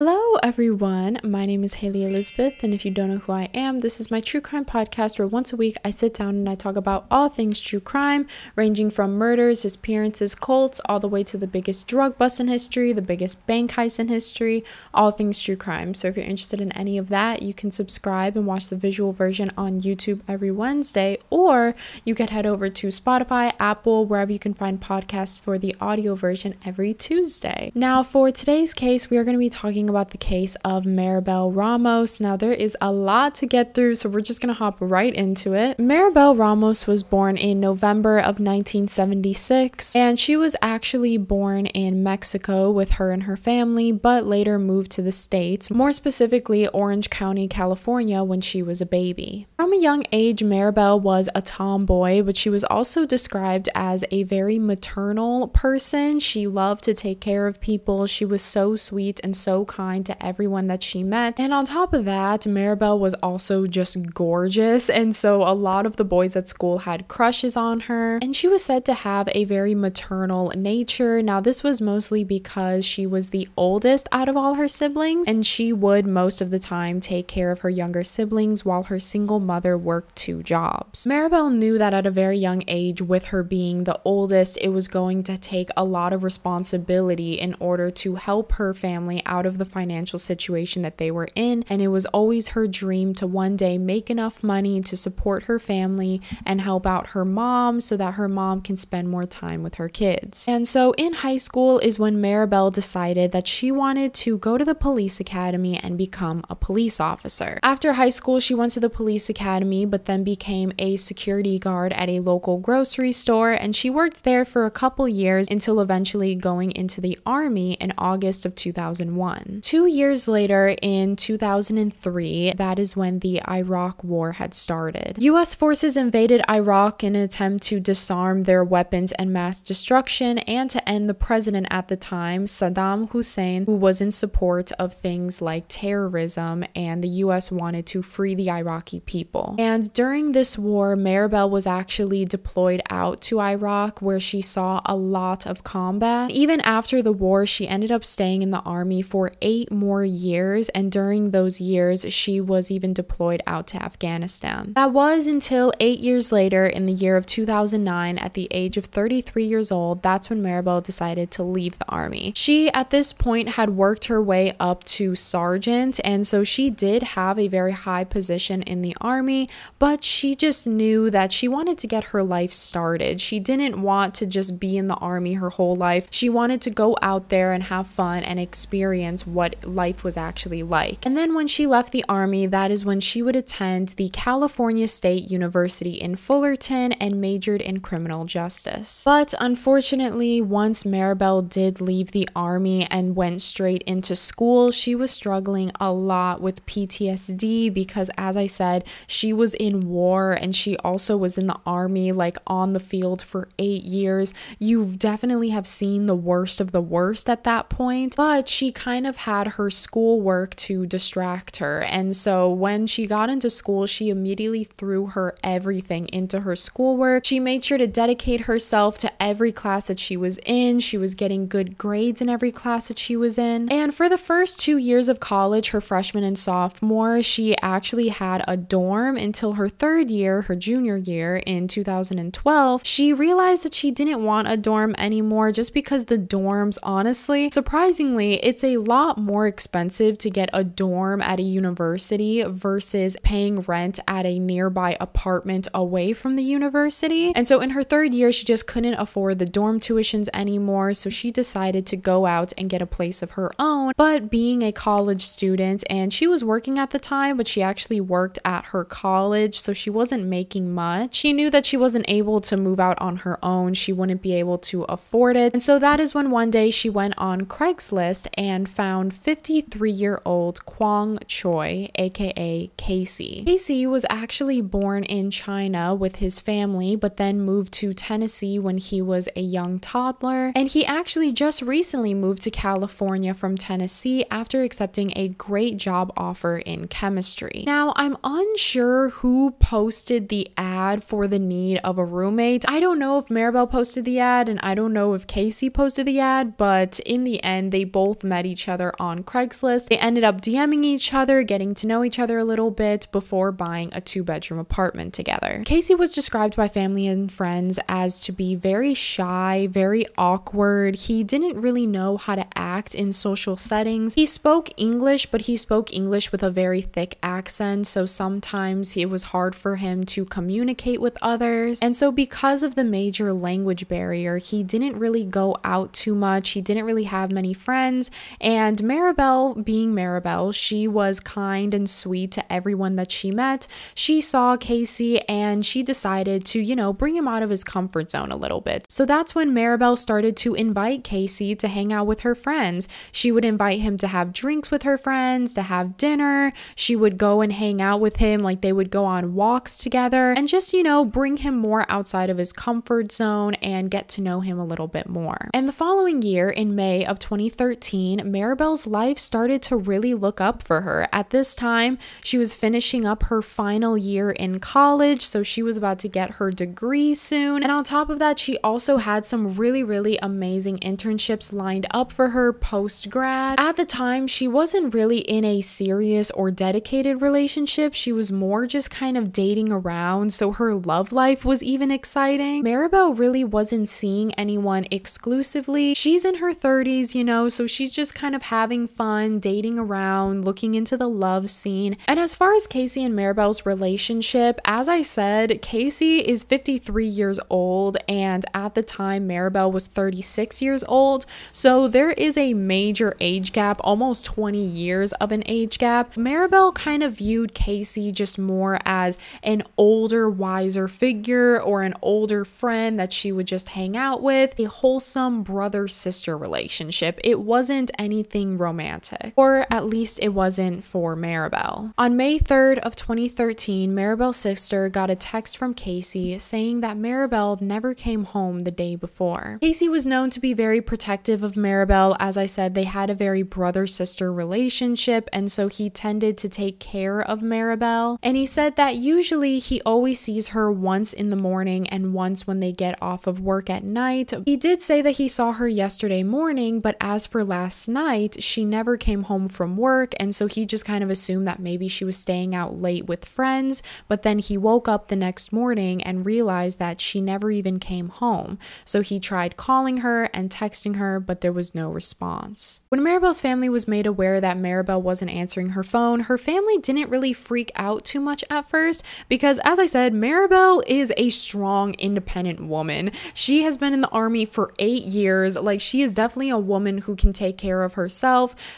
Hello, everyone. My name is Hailey Elizabeth, and if you don't know who I am, this is my true crime podcast where once a week I sit down and I talk about all things true crime, ranging from murders, disappearances, cults, all the way to the biggest drug bust in history, the biggest bank heist in history, all things true crime. So if you're interested in any of that, you can subscribe and watch the visual version on YouTube every Wednesday, or you can head over to Spotify, Apple, wherever you can find podcasts for the audio version every Tuesday. Now, for today's case, we are going to be talking about the case of Maribel Ramos. Now, there is a lot to get through, so we're just going to hop right into it. Maribel Ramos was born in November of 1976, and she was actually born in Mexico with her and her family, but later moved to the States, more specifically Orange County, California, when she was a baby. From a young age, Maribel was a tomboy, but she was also described as a very maternal person. She loved to take care of people. She was so sweet and so kind to everyone that she met. And on top of that, Maribel was also just gorgeous. And so a lot of the boys at school had crushes on her. And she was said to have a very maternal nature. Now, this was mostly because she was the oldest out of all her siblings, and she would most of the time take care of her younger siblings while her single mother worked two jobs. Maribel knew that at a very young age, with her being the oldest, it was going to take a lot of responsibility in order to help her family out of the financial situation that they were in, and it was always her dream to one day make enough money to support her family and help out her mom so that her mom can spend more time with her kids. And so in high school is when Maribel decided that she wanted to go to the police academy and become a police officer. After high school, she went to the police academy but then became a security guard at a local grocery store and she worked there for a couple years until eventually going into the army in August of 2001. Two years later, in 2003, that is when the Iraq War had started. US forces invaded Iraq in an attempt to disarm their weapons and mass destruction and to end the president at the time, Saddam Hussein, who was in support of things like terrorism, and the US wanted to free the Iraqi people. And during this war, Maribel was actually deployed out to Iraq where she saw a lot of combat. Even after the war, she ended up staying in the army for eight more years, and during those years, she was even deployed out to Afghanistan. That was until eight years later, in the year of 2009, at the age of 33 years old, that's when Maribel decided to leave the army. She, at this point, had worked her way up to sergeant, and so she did have a very high position in the army, but she just knew that she wanted to get her life started. She didn't want to just be in the army her whole life. She wanted to go out there and have fun and experience what life was actually like. And then when she left the army, that is when she would attend the California State University in Fullerton and majored in criminal justice. But unfortunately, once Maribel did leave the army and went straight into school, she was struggling a lot with PTSD because, as I said, she was in war and she also was in the army, like on the field for eight years. You definitely have seen the worst of the worst at that point, but she kind of had her schoolwork to distract her. And so when she got into school, she immediately threw her everything into her schoolwork. She made sure to dedicate herself to every class that she was in. She was getting good grades in every class that she was in. And for the first two years of college, her freshman and sophomore, she actually had a dorm until her third year, her junior year in 2012. She realized that she didn't want a dorm anymore just because the dorms, honestly, surprisingly, it's a lot more expensive to get a dorm at a university versus paying rent at a nearby apartment away from the university. And so in her third year, she just couldn't afford the dorm tuitions anymore. So she decided to go out and get a place of her own. But being a college student, and she was working at the time, but she actually worked at her college, so she wasn't making much. She knew that she wasn't able to move out on her own, she wouldn't be able to afford it. And so that is when one day she went on Craigslist and found 53 year old Kwong Choi, aka Casey. Casey was actually born in China with his family, but then moved to Tennessee when he was a young toddler. And he actually just recently moved to California from Tennessee after accepting a great job offer in chemistry. Now, I'm unsure who posted the ad for the need of a roommate. I don't know if Maribel posted the ad and I don't know if Casey posted the ad, but in the end, they both met each other other on Craigslist. They ended up DMing each other, getting to know each other a little bit before buying a two bedroom apartment together. Casey was described by family and friends as to be very shy, very awkward. He didn't really know how to act in social settings. He spoke English, but he spoke English with a very thick accent, so sometimes it was hard for him to communicate with others. And so, because of the major language barrier, he didn't really go out too much. He didn't really have many friends. And Maribel, being Maribel, she was kind and sweet to everyone that she met. She saw Casey and she decided to, you know, bring him out of his comfort zone a little bit. So that's when Maribel started to invite Casey to hang out with her friends. She would invite him to have drinks with her friends, to have dinner. She would go and hang out with him, like they would go on walks together and just, you know, bring him more outside of his comfort zone and get to know him a little bit more. And the following year, in May of 2013, Maribel's life started to really look up for her. At this time, she was finishing up her final year in college, so she was about to get her degree soon. And on top of that, she also had some really, really amazing internships lined up for her post grad. At the time, she wasn't really in a serious or dedicated relationship, she was more just kind of dating around, so her love life was even exciting. Maribel really wasn't seeing anyone exclusively. She's in her 30s, you know, so she's just kind of having fun, dating around, looking into the love scene. And as far as Casey and Maribel's relationship, as I said, Casey is 53 years old, and at the time, Maribel was 36 years old. So there is a major age gap, almost 20 years of an age gap. Maribel kind of viewed Casey just more as an older, wiser figure or an older friend that she would just hang out with, a wholesome brother sister relationship. It wasn't anything romantic, or at least it wasn't for Maribel. On May 3rd of 2013, Maribel's sister got a text from Casey saying that Maribel never came home the day before. Casey was known to be very protective of Maribel. As I said, they had a very brother sister relationship, and so he tended to take care of Maribel. And he said that usually he always sees her once in the morning and once when they get off of work at night. He did say that he saw her yesterday morning, but as for last night, she never came home from work, and so he just kind of assumed that maybe she was staying out late with friends. But then he woke up the next morning and realized that she never even came home. So he tried calling her and texting her, but there was no response. When Maribel's family was made aware that Maribel wasn't answering her phone, her family didn't really freak out too much at first because, as I said, Maribel is a strong, independent woman. She has been in the army for eight years. Like, she is definitely a woman who can take care of herself.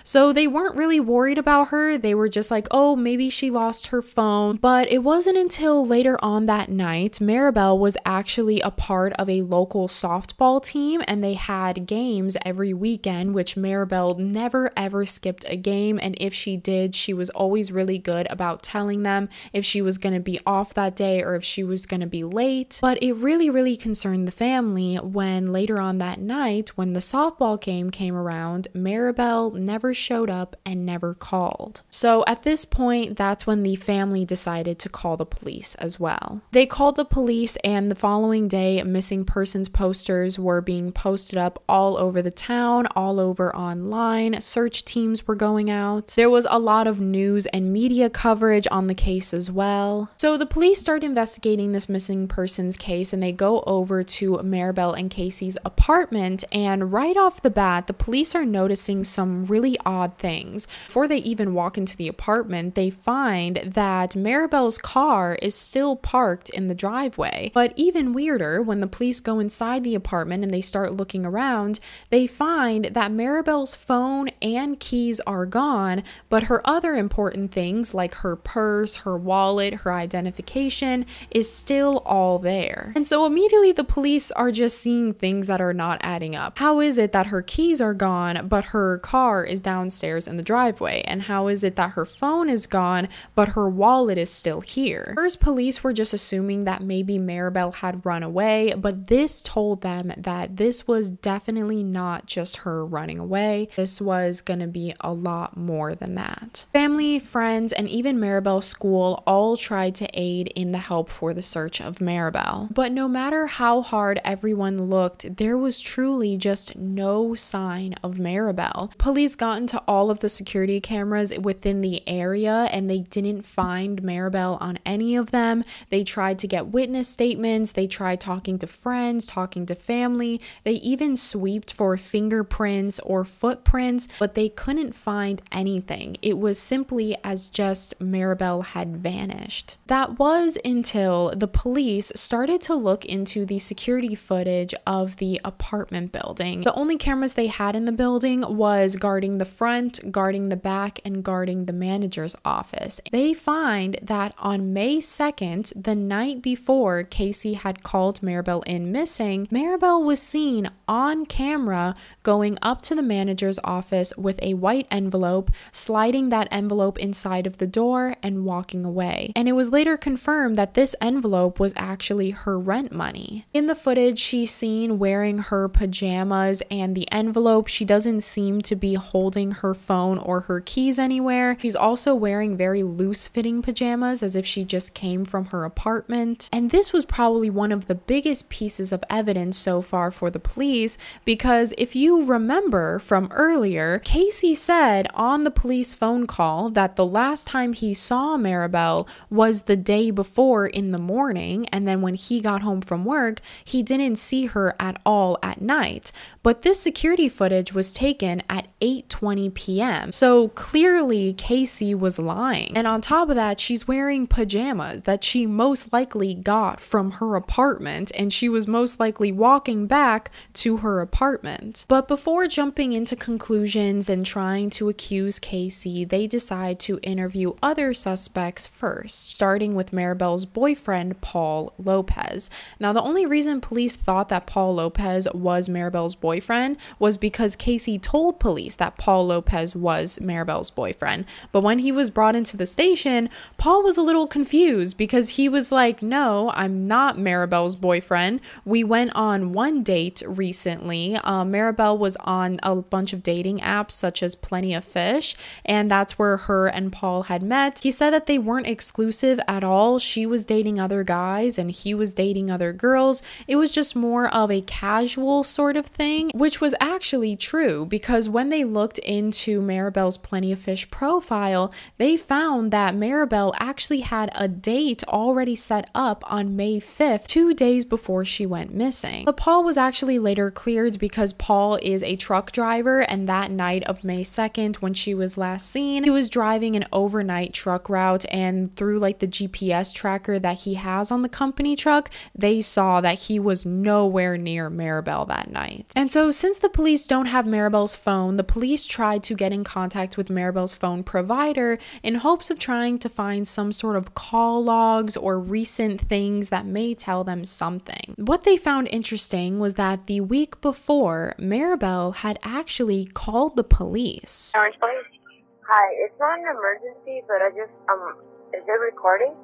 So they weren't really worried about her. They were just like, oh, maybe she lost her phone. But it wasn't until later on that night, Maribel was actually a part of a local softball team and they had games every weekend, which Maribel never ever skipped a game. And if she did, she was always really good about telling them if she was going to be off that day or if she was going to be late. But it really, really concerned the family when later on that night, when the softball game came around, Maribel never showed up and never called. So at this point, that's when the family decided to call the police as well. They called the police, and the following day, missing persons posters were being posted up all over the town, all over online. Search teams were going out. There was a lot of news and media coverage on the case as well. So the police start investigating this missing persons case and they go over to Maribel and Casey's apartment. And right off the bat, the police are noticing some really odd things. Before they even walk into the apartment, they find that Maribel's car is still parked in the driveway. But even weirder, when the police go inside the apartment and they start looking around, they find that Maribel's phone and keys are gone, but her other important things like her purse, her wallet, her identification is still all there. And so immediately the police are just seeing things that are not adding up. How is it that her keys are gone, but her car is downstairs in the driveway? And how is it that her phone is gone, but her wallet is still here? First, police were just assuming that maybe Maribel had run away, but this told them that this was definitely not just her running away. This was gonna be a lot more than that. Family, friends, and even Maribel's school all tried to aid in the help for the search of Maribel. But no matter how hard everyone looked, there was truly just no sign of Maribel. Police got into all of the security cameras within the area and they didn't find Maribel on any of them. They tried to get witness statements, they tried talking to friends, talking to family. They even sweeped for fingerprints or footprints, but they couldn't find anything. It was simply as just Maribel had vanished. That was until the police started to look into the security footage of the apartment building. The only cameras they had in the building was guarding the front, guarding the back, and guarding the manager's office. They find that on May 2nd, the night before Casey had called Maribel in missing, Maribel was seen on camera going up to the manager's office with a white envelope, sliding that envelope inside of the door, and walking away. And it was later confirmed that this envelope was actually her rent money. In the footage, she's seen wearing her pajamas and the envelope. She doesn't seem to be holding her phone or her keys anywhere. She's also wearing very loose fitting pajamas as if she just came from her apartment. And this was probably one of the biggest pieces of evidence so far for the police because if you remember from earlier, Casey said on the police phone call that the last time he saw Maribel was the day before in the morning. And then when he got home from work, he didn't see her at all at night. But this security footage was taken at 8:20 p.m. So clearly Casey was lying. And on top of that, she's wearing pajamas that she most likely got from her apartment and she was most likely walking back to her apartment. But before jumping into conclusions and trying to accuse Casey, they decide to interview other suspects first, starting with Maribel's boyfriend, Paul Lopez. Now, the only reason police thought that Paul Lopez was Maribel's boyfriend was because Casey told police that Paul Lopez was Maribel's boyfriend. But when he was brought into the station, Paul was a little confused because he was like, No, I'm not Maribel's boyfriend. We went on one date recently. Uh, Maribel was on a bunch of dating apps such as Plenty of Fish, and that's where her and Paul had met. He said that they weren't exclusive at all. She was dating other guys and he was dating other girls. It was just more of a casual sort of thing, which was actually true because when they looked into Maribel's Plenty of Fish profile, they found that Maribel actually had a date already set up on May 5th, two days before she went missing. But Paul was actually later cleared because Paul is a truck driver, and that night of May 2nd, when she was last seen, he was driving an overnight truck route, and through like the GPS tracker that he has on the company truck, they saw that he was nowhere near Maribel that night. And so, since the police don't have Maribel's phone, the police tried to get in contact with Maribel's phone provider in hopes of trying to find some sort of call logs or recent things that may tell them something. What they found interesting was that the week before, Maribel had actually called the police. Hi, it's not an emergency, but I just, um, is it recording?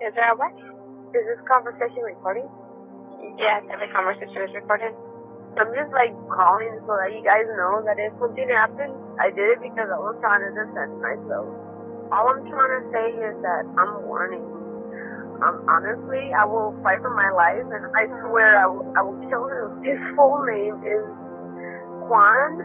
Is there a what? Is this conversation recording? Yes, every conversation is recorded. I'm just like calling so that you guys know that if something happens, I did it because I was trying to defend myself. All I'm trying to say is that I'm warning. Um, honestly, I will fight for my life, and I swear I will, I will kill him. His full name is Juan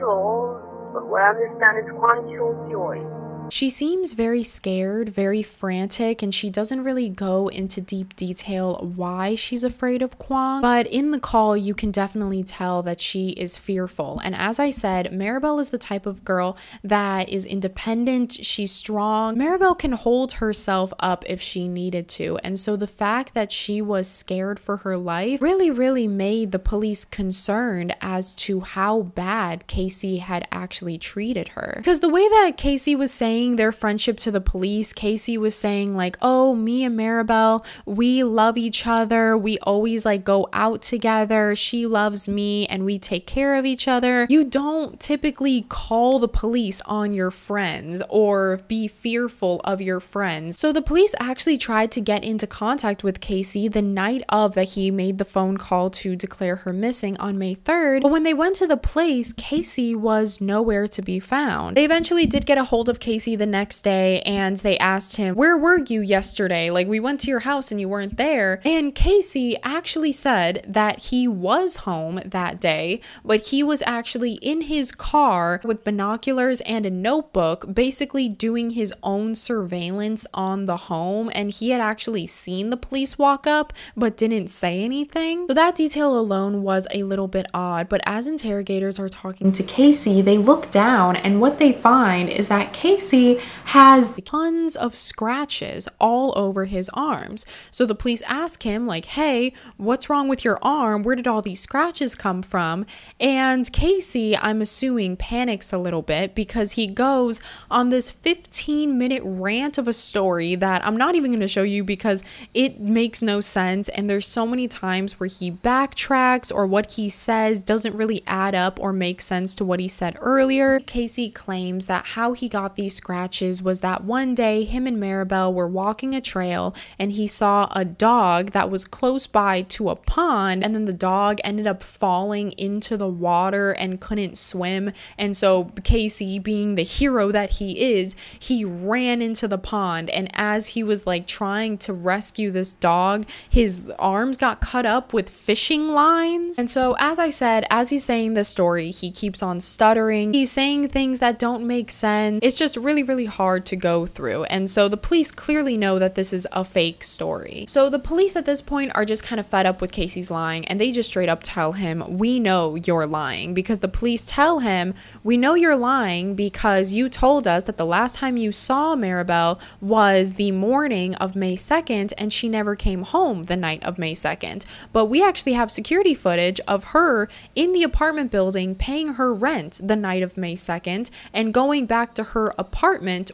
Chul. But what I understand is Juan Chul Joy. She seems very scared, very frantic, and she doesn't really go into deep detail why she's afraid of Kwong. But in the call, you can definitely tell that she is fearful. And as I said, Maribel is the type of girl that is independent, she's strong. Maribel can hold herself up if she needed to. And so the fact that she was scared for her life really, really made the police concerned as to how bad Casey had actually treated her. Because the way that Casey was saying, their friendship to the police, Casey was saying, like, oh, me and Maribel, we love each other. We always like go out together. She loves me and we take care of each other. You don't typically call the police on your friends or be fearful of your friends. So the police actually tried to get into contact with Casey the night of that he made the phone call to declare her missing on May 3rd. But when they went to the place, Casey was nowhere to be found. They eventually did get a hold of Casey The next day and they asked him, Where were you yesterday? Like, we went to your house and you weren't there. And Casey actually said that he was home that day, but he was actually in his car with binoculars and a notebook, basically doing his own surveillance on the home. And he had actually seen the police walk up, but didn't say anything. So that detail alone was a little bit odd. But as interrogators are talking to Casey, they look down and what they find is that Casey has tons of scratches all over his arms. So the police ask him, like, hey, what's wrong with your arm? Where did all these scratches come from? And Casey, I'm assuming, panics a little bit because he goes on this 15 minute rant of a story that I'm not even going to show you because it makes no sense. And there's so many times where he backtracks or what he says doesn't really add up or make sense to what he said earlier. Casey claims that how he got these scratches was that one day him and Maribel were walking a trail and he saw a dog that was close by to a pond and then the dog ended up falling into the water and couldn't swim. And so Casey, being the hero that he is, he ran into the pond and as he was like trying to rescue this dog, his arms got cut up with fishing lines. And so as I said, as he's saying this story, he keeps on stuttering. He's saying things that don't make sense. It's just really really really hard to go through. And so the police clearly know that this is a fake story. So the police at this point are just kind of fed up with Casey's lying and they just straight up tell him, "We know you're lying." Because the police tell him, "We know you're lying because you told us that the last time you saw Maribel was the morning of May 2nd and she never came home the night of May 2nd. But we actually have security footage of her in the apartment building paying her rent the night of May 2nd and going back to her apartment,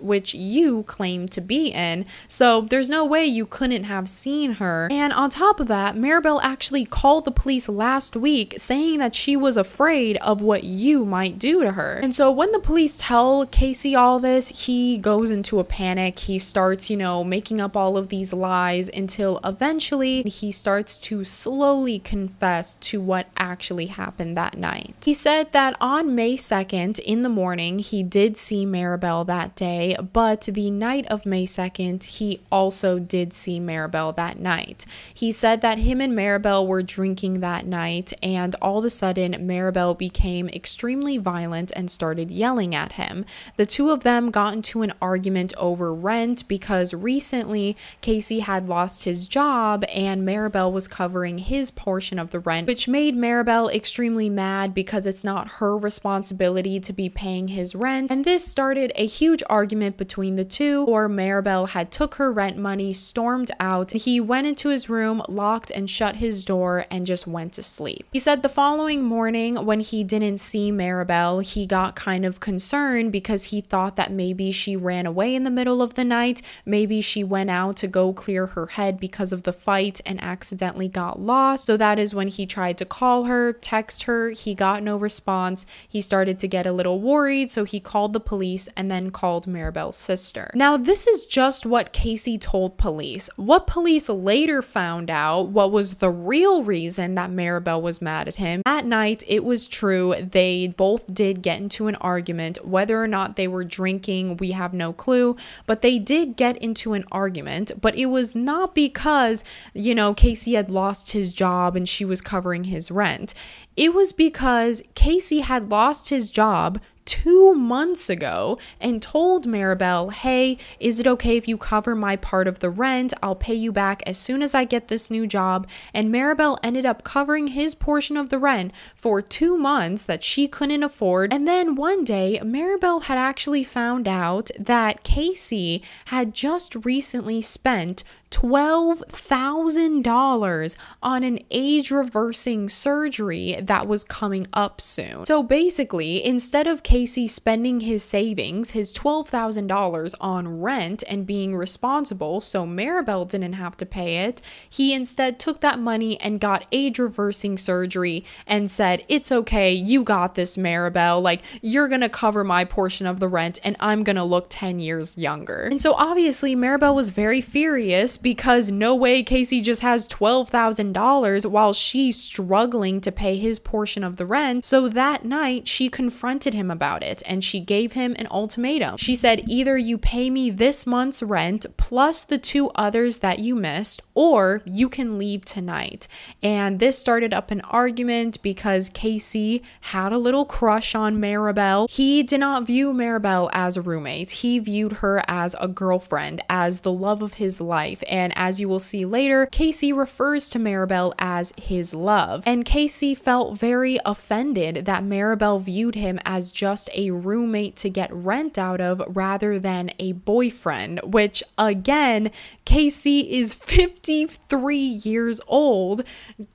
which you claim to be in. So there's no way you couldn't have seen her. And on top of that, Maribel actually called the police last week saying that she was afraid of what you might do to her. And so when the police tell Casey all this, he goes into a panic. He starts, you know, making up all of these lies until eventually he starts to slowly confess to what actually happened that night. He said that on May 2nd in the morning, he did see Maribel that day, but the night of May 2nd, he also did see Maribel that night. He said that him and Maribel were drinking that night, and all of a sudden, Maribel became extremely violent and started yelling at him. The two of them got into an argument over rent because recently Casey had lost his job and Maribel was covering his portion of the rent, which made Maribel extremely mad because it's not her responsibility to be paying his rent. And this started a huge argument between the two, or Maribel had took her rent money, stormed out. He went into his room, locked and shut his door, and just went to sleep. He said the following morning, when he didn't see Maribel, he got kind of concerned because he thought that maybe she ran away in the middle of the night. Maybe she went out to go clear her head because of the fight and accidentally got lost. So that is when he tried to call her, text her. He got no response. He started to get a little worried. So he called the police and then called Maribel's sister. Now, this is just what Casey told police. What police later found out, what was the real reason that Maribel was mad at him. At night, it was true. They both did get into an argument. Whether or not they were drinking, we have no clue. But they did get into an argument. But it was not because, you know, Casey had lost his job and she was covering his rent. It was because Casey had lost his job two months ago and told Maribel, hey, is it okay if you cover my part of the rent? I'll pay you back as soon as I get this new job. And Maribel ended up covering his portion of the rent for two months that she couldn't afford. And then one day, Maribel had actually found out that Casey had just recently spent $12,000 on an age reversing surgery that was coming up soon. So basically, instead of Casey spending his savings, his $12,000 on rent and being responsible so Maribel didn't have to pay it, he instead took that money and got age reversing surgery and said, It's okay, you got this, Maribel. Like, you're gonna cover my portion of the rent and I'm gonna look 10 years younger. And so obviously, Maribel was very furious because no way Casey just has $12,000 while she's struggling to pay his portion of the rent. So that night, she confronted him about it and she gave him an ultimatum. She said, either you pay me this month's rent plus the two others that you missed, or you can leave tonight. And this started up an argument because Casey had a little crush on Maribel. He did not view Maribel as a roommate, he viewed her as a girlfriend, as the love of his life. And as you will see later, Casey refers to Maribel as his love. And Casey felt very offended that Maribel viewed him as just a roommate to get rent out of rather than a boyfriend, which again, Casey is 53 years old.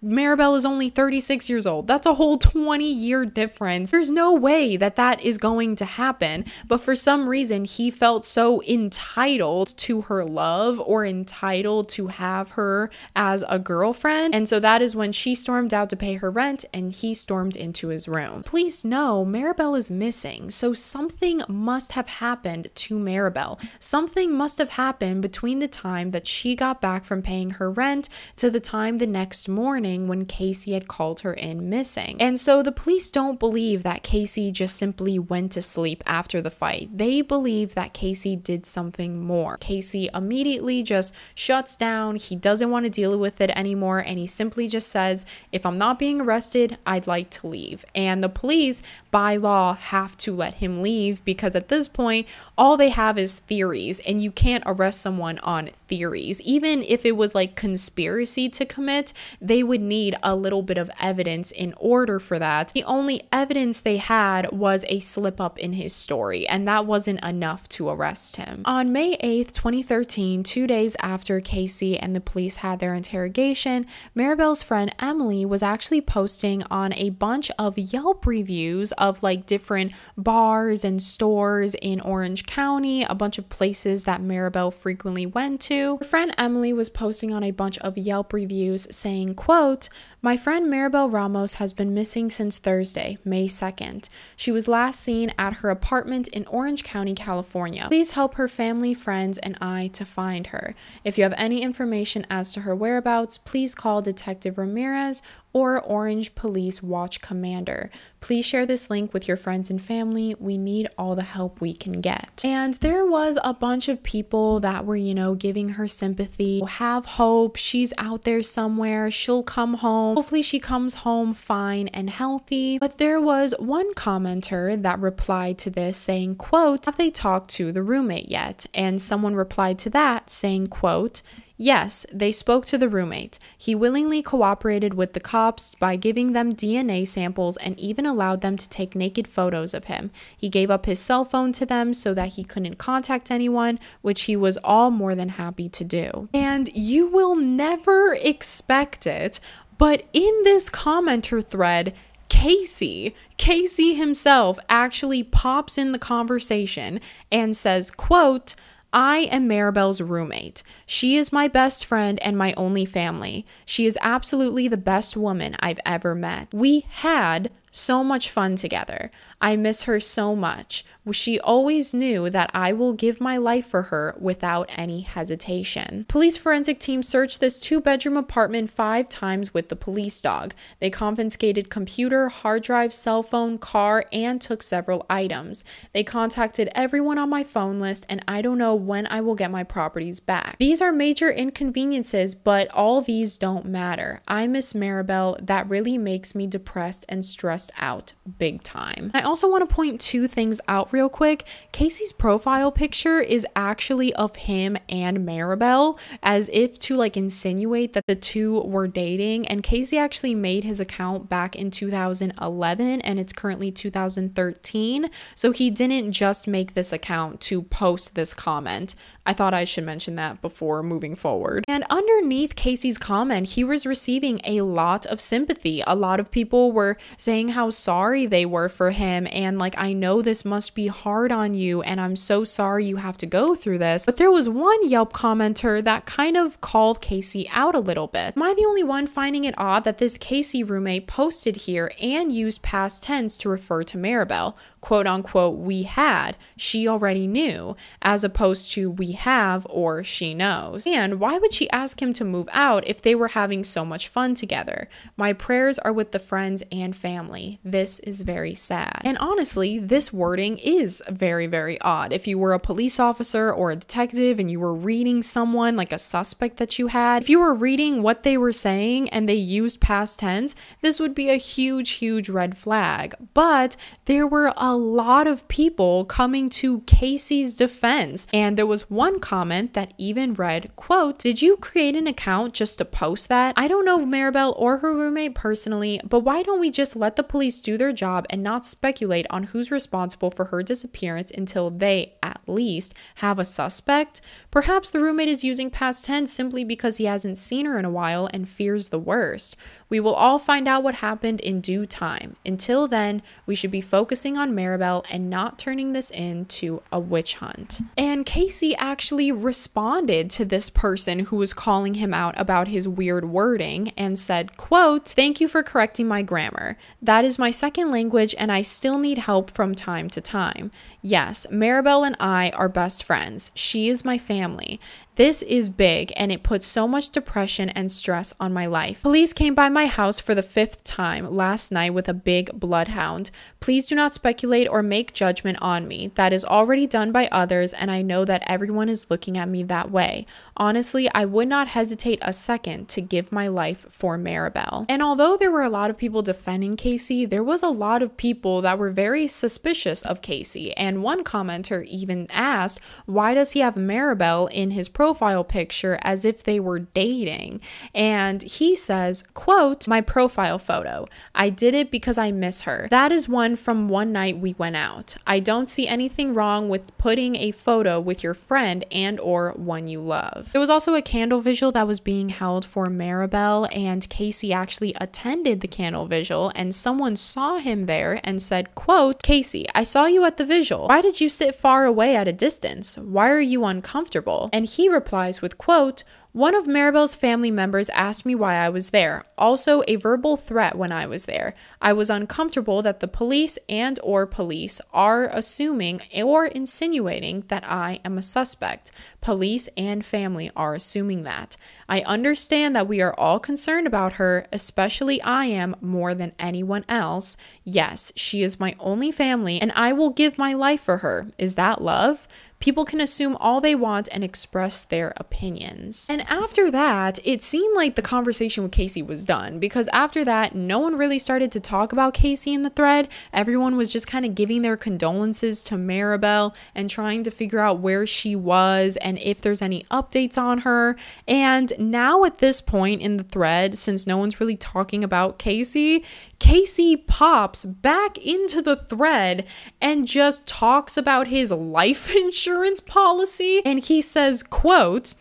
Maribel is only 36 years old. That's a whole 20 year difference. There's no way that that is going to happen. But for some reason, he felt so entitled to her love or entitled to have her as a girlfriend. And so that is when she stormed out to pay her rent and he stormed into his room. Please know Maribel is missing. So something must have happened to Maribel. Something must have happened between the time that she got back from paying her rent to the time the next morning when Casey had called her in missing. And so the police don't believe that Casey just simply went to sleep after the fight. They believe that Casey did something more. Casey immediately just shuts down. He doesn't want to deal with it anymore. And he simply just says, if I'm not being arrested, I'd like to leave. And the police, by law, have to let him leave because at this point, all they have is theories. And you can't arrest someone on theories. Even if it was like conspiracy to commit, they would need a little bit of evidence in order for that. The only evidence they had was a slip up in his story, and that wasn't enough to arrest him. On May 8th, 2013, two days after Casey and the police had their interrogation, Maribel's friend Emily was actually posting on a bunch of Yelp reviews of like different bars and stores in Orange County, a bunch of places that Maribel frequently went to. Her friend Emily was posting on a bunch of Yelp reviews saying, quote, my friend Maribel Ramos has been missing since Thursday, May 2nd. She was last seen at her apartment in Orange County, California. Please help her family, friends, and I to find her. If you have any information as to her whereabouts, please call Detective Ramirez or Orange Police Watch Commander. Please share this link with your friends and family. We need all the help we can get. And there was a bunch of people that were, you know, giving her sympathy. Have hope. She's out there somewhere. She'll come home. Hopefully, she comes home fine and healthy. But there was one commenter that replied to this saying, quote, have they talked to the roommate yet? And someone replied to that saying, quote, Yes, they spoke to the roommate. He willingly cooperated with the cops by giving them DNA samples and even allowed them to take naked photos of him. He gave up his cell phone to them so that he couldn't contact anyone, which he was all more than happy to do. And you will never expect it, but in this commenter thread, Casey, Casey himself actually pops in the conversation and says, quote, I am Maribel's roommate. She is my best friend and my only family. She is absolutely the best woman I've ever met. We had so much fun together. I miss her so much. She always knew that I will give my life for her without any hesitation. Police forensic team searched this two bedroom apartment five times with the police dog. They confiscated computer, hard drive, cell phone, car, and took several items. They contacted everyone on my phone list, and I don't know when I will get my properties back. These are major inconveniences, but all these don't matter. I miss Maribel. That really makes me depressed and stressed out big time. I also want to point two things out real quick. Casey's profile picture is actually of him and Maribel, as if to like insinuate that the two were dating. And Casey actually made his account back in 2011 and it's currently 2013. So he didn't just make this account to post this comment. I thought I should mention that before moving forward. And underneath Casey's comment, he was receiving a lot of sympathy. A lot of people were saying how sorry they were for him and like, I know this must be hard on you and I'm so sorry you have to go through this. But there was one Yelp commenter that kind of called Casey out a little bit. Am I the only one finding it odd that this Casey roommate posted here and used past tense to refer to Maribel? quote unquote, we had, she already knew, as opposed to we have or she knows. And why would she ask him to move out if they were having so much fun together? My prayers are with the friends and family. This is very sad. And honestly, this wording is very, very odd. If you were a police officer or a detective and you were reading someone like a suspect that you had, if you were reading what they were saying and they used past tense, this would be a huge, huge red flag. But there were a lot of people coming to Casey's defense. And there was one comment that even read, quote, Did you create an account just to post that? I don't know Maribel or her roommate personally, but why don't we just let the police do their job and not speculate on who's responsible for her disappearance until they, at least, have a suspect? Perhaps the roommate is using past tense simply because he hasn't seen her in a while and fears the worst. We will all find out what happened in due time. Until then, we should be focusing on Maribel and not turning this into a witch hunt. And Casey actually responded to this person who was calling him out about his weird wording and said, quote, "Thank you for correcting my grammar. That is my second language and I still need help from time to time. Yes, Maribel and I are best friends. She is my family. This is big and it puts so much depression and stress on my life. Police came by my house for the fifth time last night with a big bloodhound. Please do not speculate or make judgment on me. That is already done by others, and I know that everyone is looking at me that way. Honestly, I would not hesitate a second to give my life for Maribel. And although there were a lot of people defending Casey, there was a lot of people that were very suspicious of Casey. And one commenter even asked, Why does he have Maribel in his profile picture as if they were dating. And he says, quote, my profile photo. I did it because I miss her. That is one from one night we went out. I don't see anything wrong with putting a photo with your friend and or one you love. There was also a candle visual that was being held for Maribel and Casey actually attended the candle visual and someone saw him there and said, quote, Casey, I saw you at the visual. Why did you sit far away at a distance? Why are you uncomfortable? And he replies with, quote, one of Maribel's family members asked me why I was there, also a verbal threat when I was there. I was uncomfortable that the police and or police are assuming or insinuating that I am a suspect. Police and family are assuming that. I understand that we are all concerned about her, especially I am more than anyone else. Yes, she is my only family and I will give my life for her. Is that love? People can assume all they want and express their opinions. And after that, it seemed like the conversation with Casey was done because after that, no one really started to talk about Casey in the thread. Everyone was just kind of giving their condolences to Maribel and trying to figure out where she was and if there's any updates on her. And now at this point in the thread, since no one's really talking about Casey, Casey pops back into the thread and just talks about his life insurance policy and he says, quote,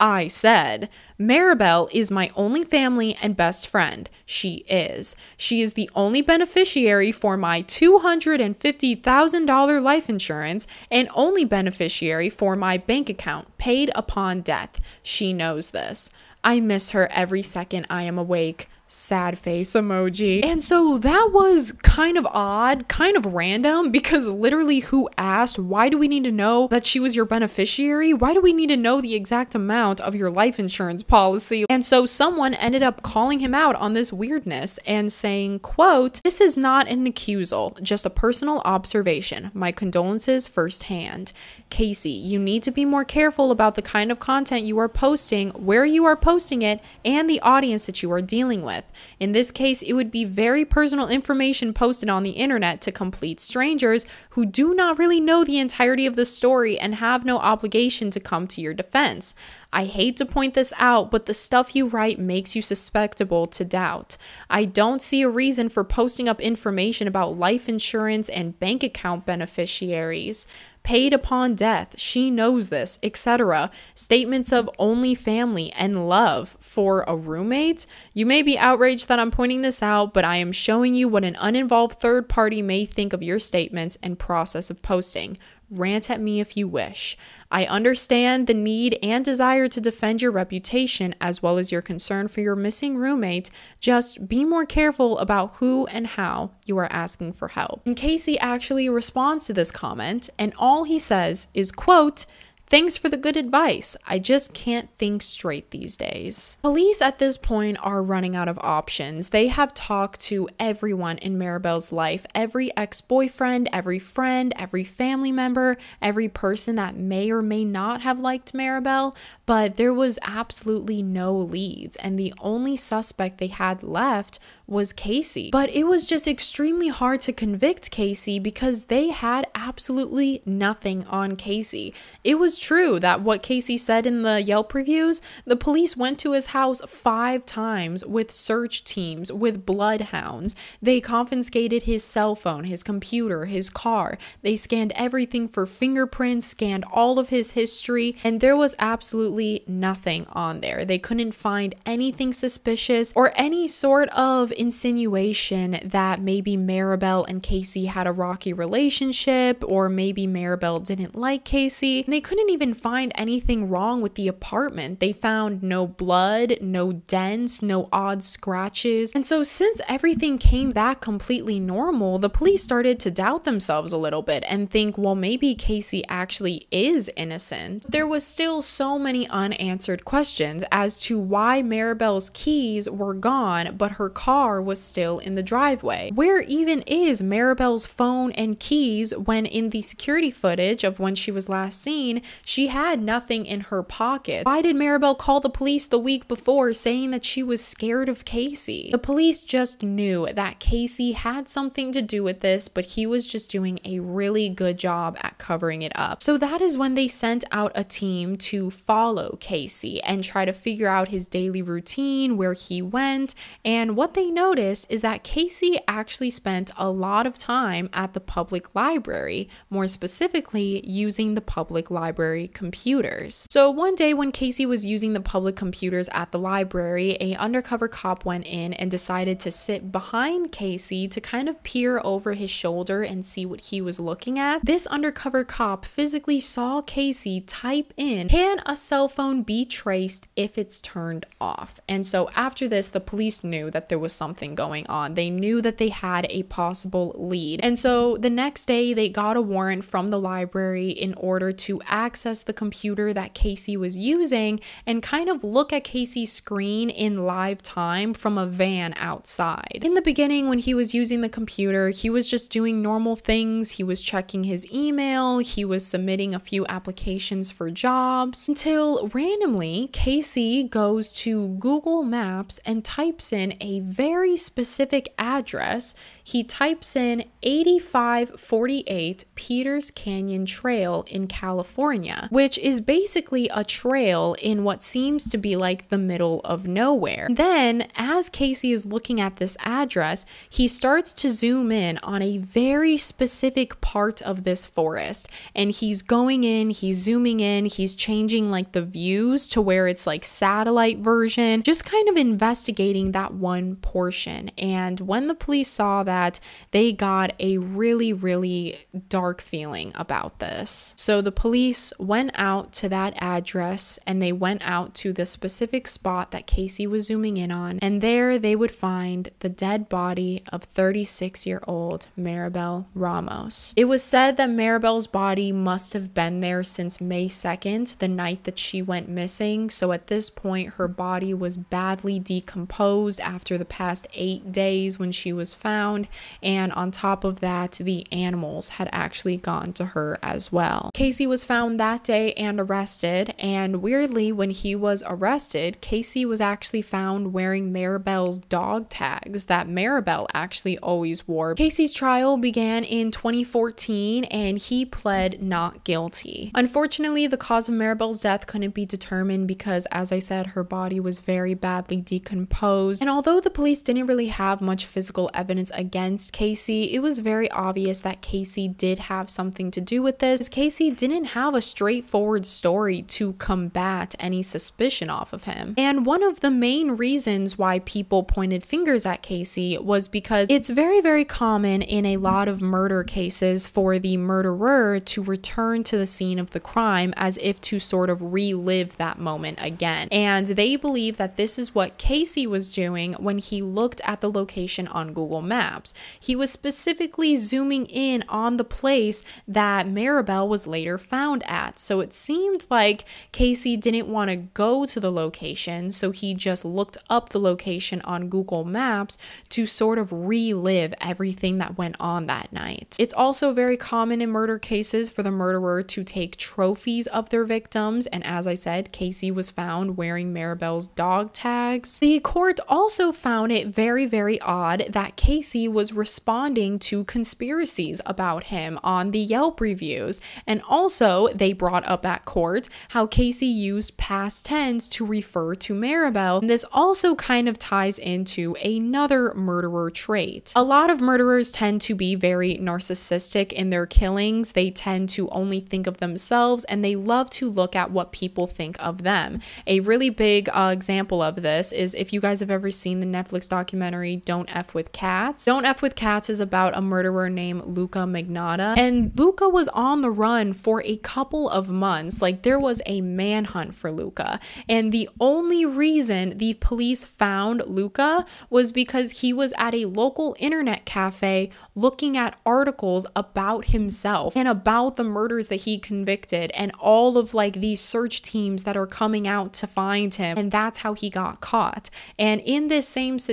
I said, Maribel is my only family and best friend. She is. She is the only beneficiary for my $250,000 life insurance and only beneficiary for my bank account paid upon death. She knows this. I miss her every second I am awake sad face emoji. And so that was kind of odd, kind of random because literally who asked, why do we need to know that she was your beneficiary? Why do we need to know the exact amount of your life insurance policy? And so someone ended up calling him out on this weirdness and saying, quote, this is not an accusal, just a personal observation. My condolences firsthand. Casey, you need to be more careful about the kind of content you are posting, where you are posting it, and the audience that you are dealing with. In this case, it would be very personal information posted on the internet to complete strangers who do not really know the entirety of the story and have no obligation to come to your defense. I hate to point this out, but the stuff you write makes you susceptible to doubt. I don't see a reason for posting up information about life insurance and bank account beneficiaries. Paid upon death, she knows this, etc. Statements of only family and love for a roommate. You may be outraged that I'm pointing this out, but I am showing you what an uninvolved third party may think of your statements and process of posting. Rant at me if you wish. I understand the need and desire to defend your reputation as well as your concern for your missing roommate. Just be more careful about who and how you are asking for help. And Casey actually responds to this comment, and all he says is, quote, Thanks for the good advice. I just can't think straight these days. Police at this point are running out of options. They have talked to everyone in Maribel's life every ex boyfriend, every friend, every family member, every person that may or may not have liked Maribel, but there was absolutely no leads. And the only suspect they had left was Casey. But it was just extremely hard to convict Casey because they had absolutely nothing on Casey. It was true that what Casey said in the Yelp reviews, the police went to his house five times with search teams, with bloodhounds. They confiscated his cell phone, his computer, his car. They scanned everything for fingerprints, scanned all of his history, and there was absolutely nothing on there. They couldn't find anything suspicious or any sort of insinuation that maybe Maribel and Casey had a rocky relationship, or maybe Maribel didn't like Casey. They couldn't even find anything wrong with the apartment. They found no blood, no dents, no odd scratches. And so, since everything came back completely normal, the police started to doubt themselves a little bit and think, well, maybe Casey actually is innocent. There was still so many unanswered questions as to why Maribel's keys were gone, but her car car was still in the driveway. Where even is Maribel's phone and keys when in the security footage of when she was last seen, she had nothing in her pocket? Why did Maribel call the police the week before saying that she was scared of Casey? The police just knew that Casey had something to do with this, but he was just doing a really good job at covering it up. So that is when they sent out a team to follow Casey and try to figure out his daily routine, where he went, and what they noticed is that Casey actually spent a lot of time at the public library, more specifically, using the public library computers. So one day when Casey was using the public computers at the library, a undercover cop went in and decided to sit behind Casey to kind of peer over his shoulder and see what he was looking at. This undercover cop physically saw Casey type in, Can a cell phone be traced if it's turned off? And so after this, the police knew that there was something going on. They knew that they had a possible lead. And so the next day, they got a warrant from the library in order to access the computer that Casey was using and kind of look at Casey's screen in live time from a van outside. In the beginning, when he was using the computer, he was just doing normal things. He was checking his email, he was submitting a few applications for jobs until randomly Casey goes to Google Maps and types in a very very specific address, he types in 8548 Peters Canyon Trail in California, which is basically a trail in what seems to be like the middle of nowhere. Then, as Casey is looking at this address, he starts to zoom in on a very specific part of this forest and he's going in, he's zooming in, he's changing like the views to where it's like satellite version, just kind of investigating that one portion portion. And when the police saw that, they got a really, really dark feeling about this. So the police went out to that address and they went out to the specific spot that Casey was zooming in on. And there they would find the dead body of 36 year old Maribel Ramos. It was said that Maribel's body must have been there since May 2nd, the night that she went missing. So at this point, her body was badly decomposed after the past eight days when she was found, and on top of that, the animals had actually gone to her as well. Casey was found that day and arrested, and weirdly, when he was arrested, Casey was actually found wearing Maribel's dog tags that Maribel actually always wore. Casey's trial began in 2014 and he pled not guilty. Unfortunately, the cause of Maribel's death couldn't be determined because, as I said, her body was very badly decomposed. And although the police police didn't really have much physical evidence against Casey, it was very obvious that Casey did have something to do with this. Casey didn't have a straightforward story to combat any suspicion off of him. And one of the main reasons why people pointed fingers at Casey was because it's very, very common in a lot of murder cases for the murderer to return to the scene of the crime as if to sort of relive that moment again. And they believe that this is what Casey was doing when he looked at the location on Google Maps. He was specifically zooming in on the place that Maribel was later found at. So it seemed like Casey didn't want to go to the location, so he just looked up the location on Google Maps to sort of relive everything that went on that night. It's also very common in murder cases for the murderer to take trophies of their victims, and as I said, Casey was found wearing Maribel's dog tags. The court also found it very, very odd that Casey was responding to conspiracies about him on the Yelp reviews, and also they brought up at court how Casey used past tense to refer to Maribel. And this also kind of ties into another murderer trait. A lot of murderers tend to be very narcissistic in their killings. They tend to only think of themselves and they love to look at what people think of them. A really big uh, example of this is if you guys have ever seen the Netflix documentary Don't F with Cats. Don't F with Cats is about a murderer named Luka Magnotta. And Luka was on the run for a couple of months. Like there was a manhunt for Luka. And the only reason the police found Luka was because he was at a local internet cafe looking at articles about himself and about the murders that he convicted and all of like these search teams that are coming out to find him. And that's how he got caught. And in this same situation,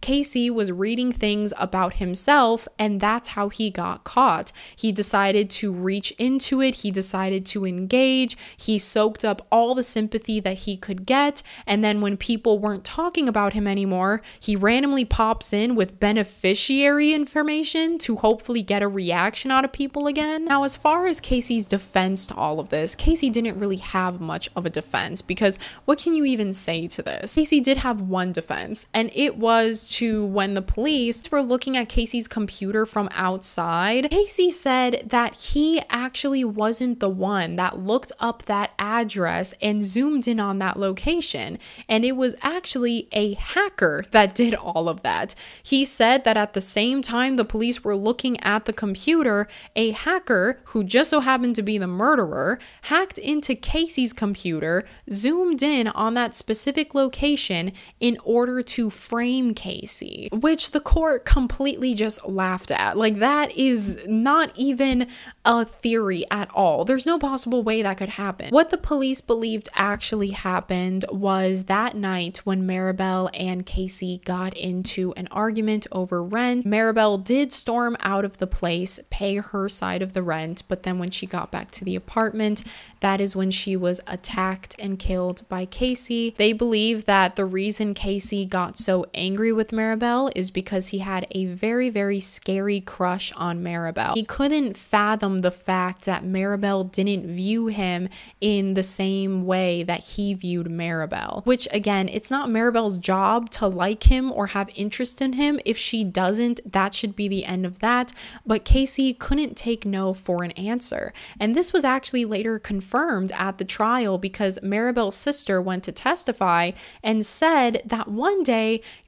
Casey was reading things about himself and that's how he got caught. He decided to reach into it, he decided to engage, he soaked up all the sympathy that he could get. And then when people weren't talking about him anymore, he randomly pops in with beneficiary information to hopefully get a reaction out of people again. Now, as far as Casey's defense to all of this, Casey didn't really have much of a defense because what can you even say to this? Casey did have one defense, and it was to when the police were looking at Casey's computer from outside, Casey said that he actually wasn't the one that looked up that address and zoomed in on that location. And it was actually a hacker that did all of that. He said that at the same time the police were looking at the computer, a hacker who just so happened to be the murderer hacked into Casey's computer, zoomed in on that specific location in order to frame Casey, which the court completely just laughed at. Like, that is not even a theory at all. There's no possible way that could happen. What the police believed actually happened was that night when Maribel and Casey got into an argument over rent. Maribel did storm out of the place, pay her side of the rent, but then when she got back to the apartment, that is when she was attacked and killed by Casey. They believe that the reason Casey got so angry with Maribel is because he had a very, very scary crush on Maribel. He couldn't fathom the fact that Maribel didn't view him in the same way that he viewed Maribel, which again, it's not Maribel's job to like him or have interest in him. If she doesn't, that should be the end of that. But Casey couldn't take no for an answer. And this was actually later confirmed at the trial because Maribel's sister went to testify and said that one day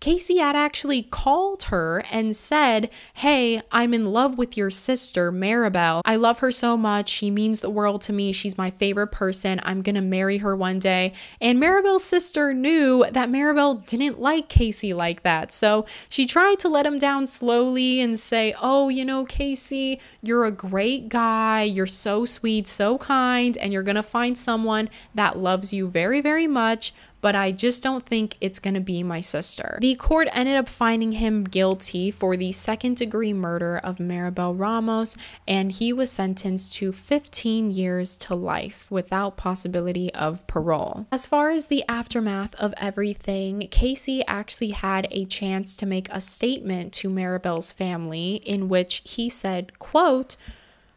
Casey had actually called her and said, Hey, I'm in love with your sister, Maribel. I love her so much. She means the world to me. She's my favorite person. I'm going to marry her one day. And Maribel's sister knew that Maribel didn't like Casey like that. So she tried to let him down slowly and say, Oh, you know, Casey, you're a great guy. You're so sweet, so kind, and you're going to find someone that loves you very, very much but I just don't think it's to be my sister. The court ended up finding him guilty for the second degree murder of Maribel Ramos, and he was sentenced to 15 years to life without possibility of parole. As far as the aftermath of everything, Casey actually had a chance to make a statement to Maribel's family in which he said, quote,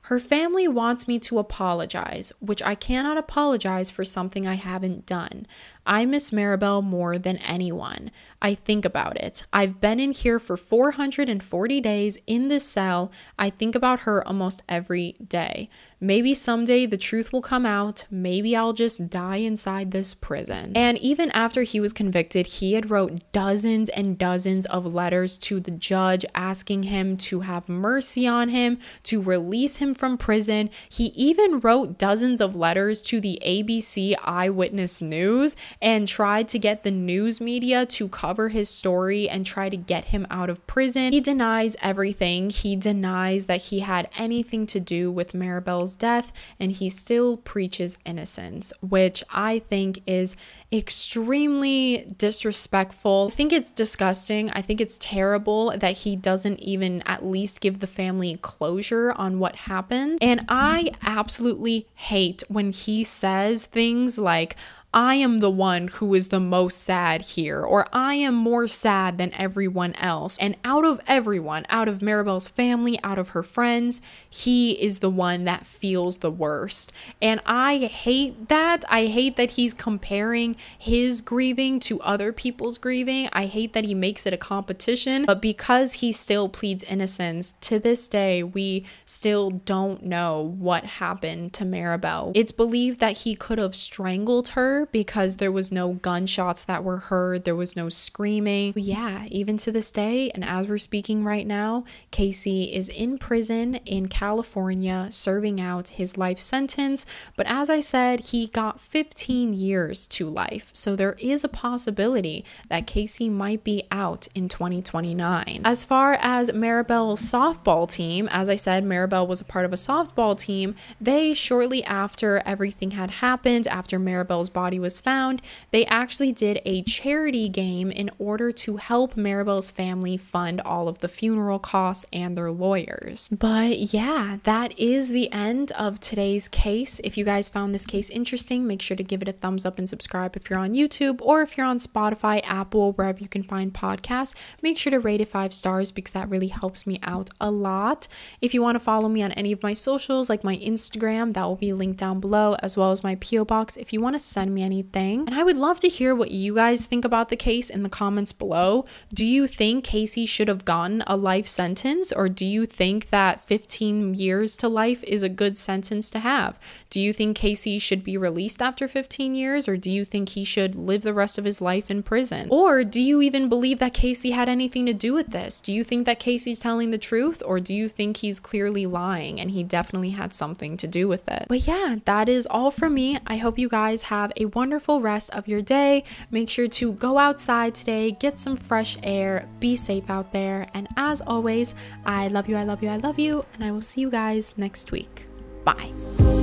her family wants me to apologize, which I cannot apologize for something I haven't done. I miss Maribel more than anyone. I think about it. I've been in here for 440 days in this cell. I think about her almost every day. Maybe someday the truth will come out. Maybe I'll just die inside this prison. And even after he was convicted, he had wrote dozens and dozens of letters to the judge asking him to have mercy on him, to release him from prison. He even wrote dozens of letters to the ABC Eyewitness News and tried to get the news media to cover his story and try to get him out of prison. He denies everything. He denies that he had anything to do with Maribel's death, and he still preaches innocence, which I think is extremely disrespectful. I think it's disgusting. I think it's terrible that he doesn't even at least give the family closure on what happened. And I absolutely hate when he says things like, I am the one who is the most sad here, or I am more sad than everyone else. And out of everyone, out of Maribel's family, out of her friends, he is the one that feels the worst. And I hate that. I hate that he's comparing his grieving to other people's grieving. I hate that he makes it a competition. But because he still pleads innocence, to this day, we still don't know what happened to Maribel. It's believed that he could have strangled her because there was no gunshots that were heard, there was no screaming. Yeah, even to this day, and as we're speaking right now, Casey is in prison in California serving out his life sentence. But as I said, he got 15 years to life. So there is a possibility that Casey might be out in 2029. As far as Maribel's softball team, as I said, Maribel was a part of a softball team. They shortly after everything had happened, after Maribel's body body was found, they actually did a charity game in order to help Maribel's family fund all of the funeral costs and their lawyers. But yeah, that is the end of today's case. If you guys found this case interesting, make sure to give it a thumbs up and subscribe if you're on YouTube or if you're on Spotify, Apple, wherever you can find podcasts. Make sure to rate it five stars because that really helps me out a lot. If you want to follow me on any of my socials, like my Instagram, that will be linked down below, as well as my P.O. Box if you want to send me anything. And I would love to hear what you guys think about the case in the comments below. Do you think Casey should have gotten a life sentence, or do you think that 15 years to life is a good sentence to have? Do you think Casey should be released after 15 years, or do you think he should live the rest of his life in prison? Or do you even believe that Casey had anything to do with this? Do you think that Casey's telling the truth, or do you think he's clearly lying and he definitely had something to do with it? But yeah, that is all from me. I hope you guys have a wonderful rest of your day. Make sure to go outside today, get some fresh air, be safe out there. And as always, I love you, I love you, I love you, and I will see you guys next week. Bye.